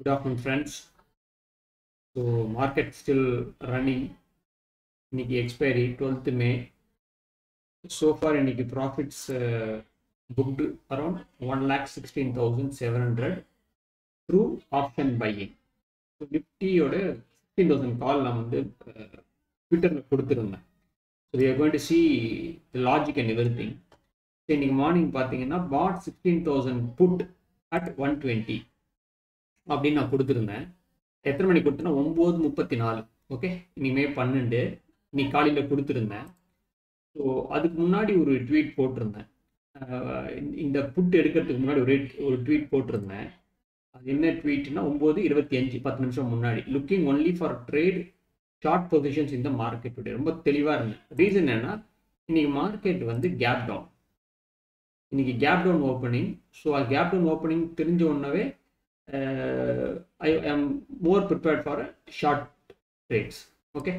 Good afternoon, friends. So, market still running. இன்னைக்கு expiry twelfth May so for இன்னைக்கு profits booked around one lakh sixteen thousand seven hundred through option buying so நிஃப்டியோட fifteen thousand call நான் வந்து ட்விட்டரில் கொடுத்துருந்தேன். So we are going to see logic and everything so இன்னைக்கு morning பார்த்தீங்கன்னா bought sixteen thousand put at one twenty அப்படின்னு நான் கொடுத்துருந்தேன். எத்தனை மணி கொடுத்தேன்னா ஒம்பது முப்பத்தி நாலு ஓகே இனிமே பன்னெண்டு. இன்னைக்கு காலையில் கொடுத்துருந்தேன். ஸோ அதுக்கு முன்னாடி ஒரு ட்வீட் போட்டிருந்தேன். இந்த புட் எடுக்கிறதுக்கு முன்னாடி ஒரு ஒரு ட்வீட் போட்டிருந்தேன். அது என்ன ட்வீட்னா ஒம்பது இருபத்தி அஞ்சு பத்து நிமிஷம் முன்னாடி. Looking only for trade short positions இந்த மார்க்கெட் டுடே ரொம்ப தெளிவாக இருந்தேன். ரீசன் என்னன்னா இன்னைக்கு மார்க்கெட் வந்து கேப் டவுன் இன்னைக்கு கேப் டவுன் ஓப்பனிங் ஸோ அது கேப் டவுன் ஓப்பனிங் தெரிஞ்ச உடனே I am more prepared for short trades. Okay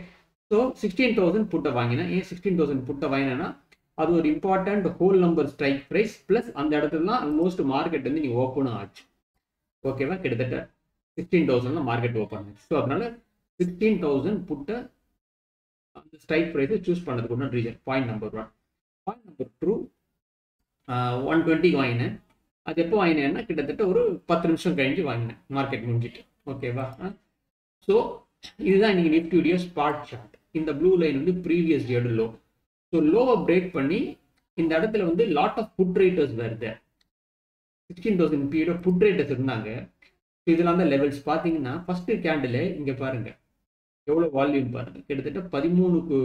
so sixteen thousand புட்டை வாங்கினேன் ஏன் சிக்ஸ்டீன் தௌசண்ட் புட்டை வாங்கினேன்னா அது ஒரு important whole number strike price plus அந்த இடத்துல தான் ஆல்மோஸ்ட் மார்க்கெட் வந்து நீங்கள் ஓப்பனும் ஆச்சு ஓகேவா கிட்டத்தட்ட சிக்ஸ்டீன் தௌசண்ட்ல மார்க்கெட் ஓப்பன் ஆச்சு ஸோ அதனால சிக்ஸ்டீன் தௌசண்ட் புட்டை அந்த ஸ்ட்ரைக் ப்ரைஸை சூஸ் பண்ணதுக்கு ஒன்று reason point number one point number two one டுவெண்ட்டிக்கு வாங்கினேன் அது எப்போ வாங்கினேன்னா கிட்டத்தட்ட ஒரு பத்து நிமிஷம் கழிஞ்சு வாங்கினேன். மார்க்கெட் முடிஞ்சிட்டு. ஓகேவா ஸோ இதுதான் இன்னைக்கு நிஃப்டியுடைய ஸ்பாட் சார்ட் இந்த ப்ளூ லைன் வந்து ப்ரீவியஸ் டேடு லோ ஸோ லோவை பிரேக் பண்ணி இந்த இடத்துல வந்து லாட் ஆஃப் புட் ரேட்டர்ஸ் வருது. Sixteen thousand period put writers இருந்தாங்க. ஸோ இதெல்லாம் தான் லெவல்ஸ் பார்த்தீங்கன்னா ஃபஸ்ட்டு கேண்டில் இங்கே பாருங்கள் எவ்வளோ வால்யூம் பாருங்கள் கிட்டத்தட்ட பதிமூணுக்கு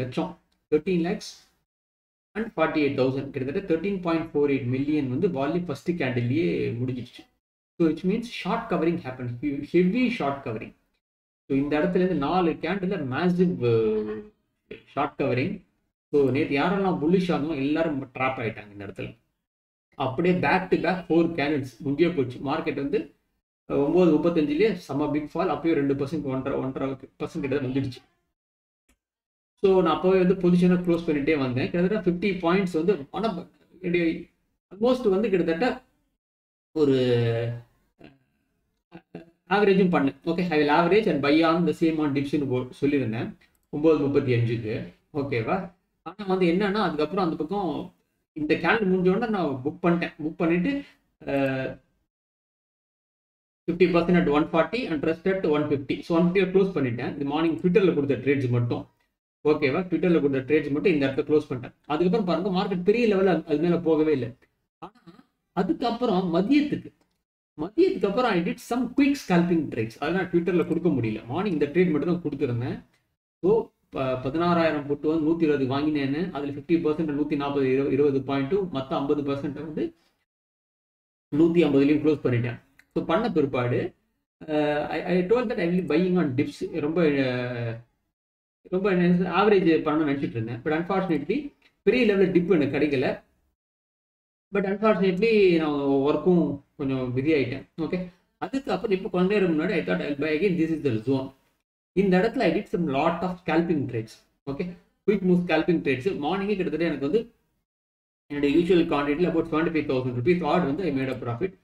லட்சம். Thirteen lakhs and forty eight thousand கிட்டத்தட்ட thirteen point four eight million வந்து வால்யூம் ஃபர்ஸ்ட் கேண்டில்லையே முடிஞ்சிடுச்சு. So it's means short covering happen heavy short covering so இந்த இடத்துல இருந்து நாலு candle massive short covering so நேற்று யாரெல்லாம் புல்லிஷ் ஆகணும் எல்லாரும் ட்ராப் ஆகிட்டாங்க இந்த இடத்துல. அப்படியே back to back four candles முக்கிய போச்சு. மார்க்கெட் வந்து ஒம்பது முப்பத்தஞ்சுலேயே செம்ம பிக் ஃபால் அப்பயும் ரெண்டு பர்சன்ட் ஒன்றரை ஒன்றரை பர்சன்ட் கிட்ட வந்துடுச்சு. ஸோ நான் அப்போவே வந்து பொசிஷனை க்ளோஸ் பண்ணிகிட்டே வந்தேன். கிட்டத்தட்ட ஃபிஃப்டி பாயிண்ட்ஸ் வந்து ஆனால் ஆல்மோஸ்ட் வந்து கிட்டத்தட்ட ஒரு ஆவரேஜும் பண்ணேன். Okay I will average and buy on the same on டிப்ஸ்னு போ சொல்லியிருந்தேன். ஒம்பது முப்பத்தி அஞ்சுக்கு. ஓகேவா ஆனால் வந்து என்னன்னா அதுக்கப்புறம் அந்த பக்கம் இந்த கேலண்டர் முடிஞ்சோடனே நான் புக் பண்ணிட்டேன். புக் பண்ணிட்டு fifty percent at one forty and rest at one fifty so one ஃபிஃப்டியை close பண்ணிட்டேன். இந்த மார்னிங் ட்விட்டரில் கொடுத்த ட்ரேட்ஸ் மட்டும். ஓகேவா? ட்விட்டரில் கொடுத்த ட்ரேட்ஸ் மட்டும் இந்த இடத்த க்ளோஸ் பண்ணிட்டேன். அதுக்கப்புறம் பாருங்க மார்க்கெட் பெரிய லெவலில் அது மேலே போகவே இல்லை. ஆனால் அதுக்கப்புறம் மதியத்துக்கு மதியத்துக்கு அப்புறம் I did some quick scalping trades அதை நான் ட்விட்டரில் கொடுக்க முடியல. மார்னிங் இந்த ட்ரேட் மட்டும் தான் கொடுத்துருந்தேன். ஸோ பதினாறாயிரம் போட்டு வந்து நூற்றி இருபது வாங்கினேன்னு அதில் ஃபிஃப்டி பர்சன்ட் நூற்றி நாற்பது இருபது இருபது பாயிண்ட்டும் மற்ற ஐம்பது பர்சன்ட்டை வந்து நூற்றி ஐம்பதுலேயும் க்ளோஸ் பண்ணிட்டேன். ஸோ பண்ண பிற்பாடு I told that I will buying on dips ரொம்ப ரொம்ப ஆவரேஜ் பண்ணணும்னு நினச்சிட்டு இருந்தேன். பட் அன்ஃபார்ச்சுனேட்லி பெரிய லெவலில் டிப் எனக்கு கிடைக்கல. பட் அன்ஃபார்ச்சுனேட்லி நான் ஒர்க்கும் கொஞ்சம் பிஸி ஆகிட்டேன் ஓகே அதுக்கு அப்புறம் இப்போ கொஞ்ச நேரம் முன்னாடி I thought I buy again this is the zone இந்த இடத்துல I did some lot of scalping trades okay quick move scalping trades மார்னிங்கே கிட்டத்தட்ட எனக்கு வந்து என்னுடைய usual குவான்டிட்டியில் about seventy five thousand rupees art வந்து I made a profit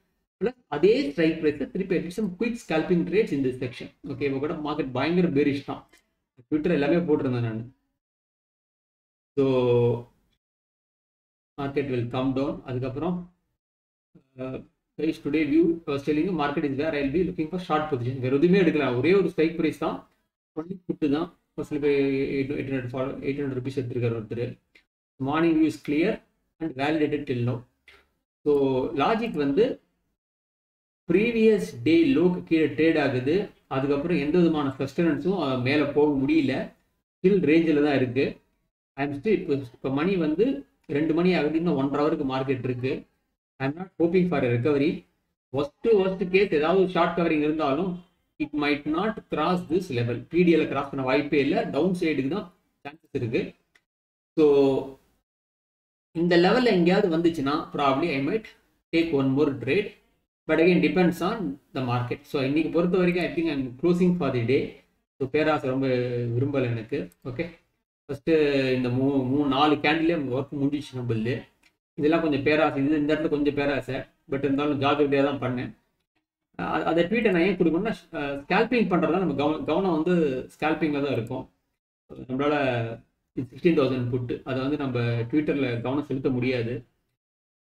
plus அதே strike ப்ரைஸில் திருப்பி I some quick scalping trades இந்த செக்ஷன் ஓகே இப்போ கூட மார்க்கெட் பயங்கர பெரிஷ் தான். ட்விட்டர் எல்லாமே போட்டிருந்தேன் நான். So market will come down அதுக்கப்புறம் price today view stalling market is where I be looking for short position வேறு எதுவுமே எடுக்கலாம் ஒரே ஒரு ஸ்ட்ரைக் ப்ரைஸ் தான். ஒன்லி புட்டு தான். First eight eight hundred follow eight hundred rupees எடுத்திருக்காரு ஒருத்தர். Morning view is clear and validated till no so logic வந்து ப்ரீவியஸ் டே லோக்கு கீழே ட்ரேட் ஆகுது. அதுக்கப்புறம் எந்த விதமான சஸ்டனன்ஸும் மேலே போக முடியல. ஸ்டில் ரேஞ்சில் தான் இருக்குது ஐம் ஸ்டில் இப்போ இப்போ மணி வந்து ரெண்டு மணி ஆகுது இன்னும் ஒன்றரை ஹவருக்கு மார்க்கெட் இருக்குது I am not hoping for recovery worst worst case ஏதாவது ஷார்ட் கவரிங் இருந்தாலும் it might not cross this level PDL cross பண்ண வாய்ப்பே இல்லை. டவுன் சைடுக்கு தான் சான்சஸ் இருக்குது ஸோ இந்த லெவலில் எங்கேயாவது வந்துச்சுன்னா probably I might take one more trade but again depends on the market so இன்னைக்கு பொறுத்த வரைக்கும் I think I'm closing for the day so பேராசை ரொம்ப விரும்பலை எனக்கு. ஓகே ஃபஸ்ட்டு இந்த மூ மூணு நாலு கேண்டிலே ஒர்க் முடிஞ்சிச்சு நம்மளது இதெல்லாம் கொஞ்சம் பேராசை. இது இந்த இடத்துல கொஞ்சம் பேராசை. பட் இருந்தாலும் ஜாகிரதையாக தான் பண்ணேன். அதை ட்வீட்டை நான் ஏன் கொடுக்கணும்னா ஸ்கேல்பிங் பண்ணுறதா நம்ம கவனம் கவனம் வந்து ஸ்கேல்பிங்கில் தான் இருக்கும். நம்மளால் சிக்ஸ்டீன் தௌசண்ட் புட்டு அதை வந்து நம்ம ட்விட்டரில் கவனம் செலுத்த முடியாது.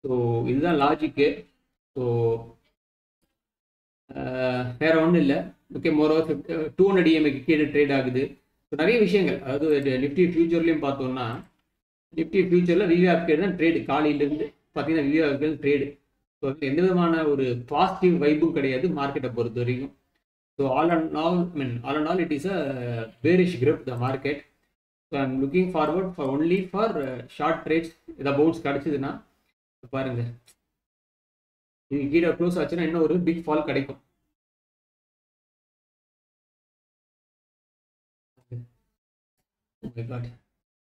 ஸோ இதுதான் லாஜிக்கு ஸோ வேற ஒன்றும் இல்லை. ஓகே மோர் டூ ஹண்ட்ரட் இஎம்ஐக்கு கீழே ட்ரேட் ஆகுது. ஸோ நிறைய விஷயங்கள் அதாவது நிஃப்டி ஃபியூச்சர்லையும் பார்த்தோம்னா நிஃப்டி ஃபியூச்சரில் விவிஆப்கே தான் ட்ரேடு காலையிலேருந்து பார்த்தீங்கன்னா விவிஆப்கே ட்ரேடு ஸோ எந்த விதமான ஒரு பாசிட்டிவ் வைப்பும் கிடையாது மார்க்கெட்டை பொறுத்த வரைக்கும். So all and all mean all and all it is a bearish grip the market so I'm looking forward for only for short trades ஏதாவது பவுன்ஸ் கிடச்சிதுன்னா பாருங்கள் இது கீழே க்ளோஸ் ஆச்சுன்னா இன்னும் ஒரு பிக் ஃபால் கிடைக்கும்.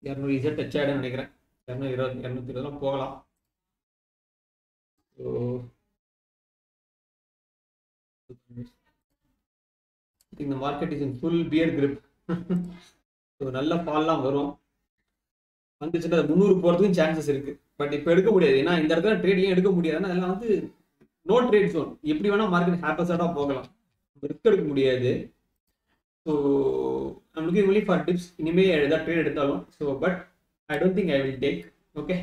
இரநூறு இசட் டச் ஆகிடும் நினைக்கிறேன். இரநூறு இருபது இரநூத்தி இருபதுலாம் போகலாம். ஸோ இந்த market is in full bear grip. So நல்ல ஃபால்லாம் வரும். வந்துச்சுன்னா அது முந்நூறு போகிறதுக்கும் சான்சஸ் இருக்கு. பட் இப்போ எடுக்க முடியாது. ஏன்னா இந்த இடத்துல ட்ரேட்லையும் எடுக்க முடியாது ஏன்னா அதெல்லாம் வந்து நோ ட்ரேட் ஜோன் எப்படி வேணா மார்க்கெட் ஹேப்பஸாக போகலாம். ரிஸ்க் எடுக்க முடியாது. ஸோ நம்மளுக்கு looking ஃபார் டிப்ஸ் இனிமேல் ஏதாவது ட்ரேட் எடுத்தாலும் so but I don't think I will take okay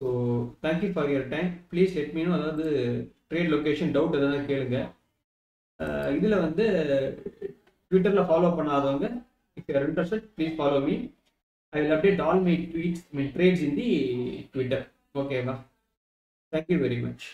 so thank you for your time please let மீனும் அதாவது ட்ரேட் லொக்கேஷன் டவுட் எதாவது கேளுங்க. இதில் வந்து ட்விட்டரில் ஃபாலோ பண்ணாதவங்க if you are interested please follow me I will update all my tweets my trades in the Twitter ஓகேவா thank you very much